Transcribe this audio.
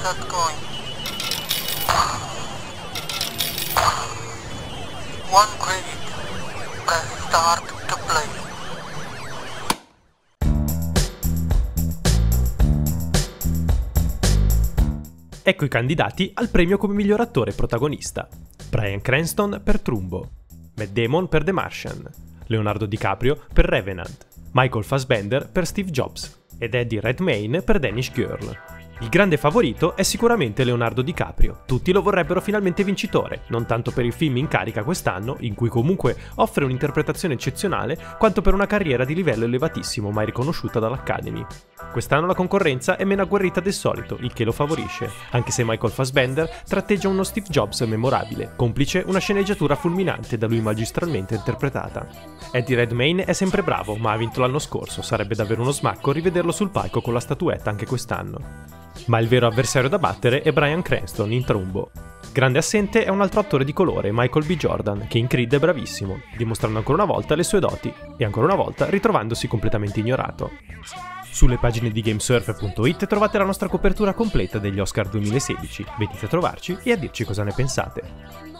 Going? One credit. Press start to play. Ecco i candidati al premio come miglior attore protagonista. Brian Cranston per Trumbo, Matt Damon per The Martian, Leonardo DiCaprio per Revenant, Michael Fassbender per Steve Jobs ed Eddie Redmayne per Danish Girl. Il grande favorito è sicuramente Leonardo DiCaprio. Tutti lo vorrebbero finalmente vincitore, non tanto per il film in carica quest'anno, in cui comunque offre un'interpretazione eccezionale, quanto per una carriera di livello elevatissimo mai riconosciuta dall'Academy. Quest'anno la concorrenza è meno agguerrita del solito, il che lo favorisce, anche se Michael Fassbender tratteggia uno Steve Jobs memorabile, complice una sceneggiatura fulminante da lui magistralmente interpretata. Eddie Redmayne è sempre bravo, ma ha vinto l'anno scorso, sarebbe davvero uno smacco rivederlo sul palco con la statuetta anche quest'anno. Ma il vero avversario da battere è Brian Cranston in Trumbo. Grande assente è un altro attore di colore, Michael B. Jordan, che in Creed è bravissimo, dimostrando ancora una volta le sue doti e ancora una volta ritrovandosi completamente ignorato. Sulle pagine di gamesurf.it trovate la nostra copertura completa degli Oscar 2016, venite a trovarci e a dirci cosa ne pensate.